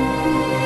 you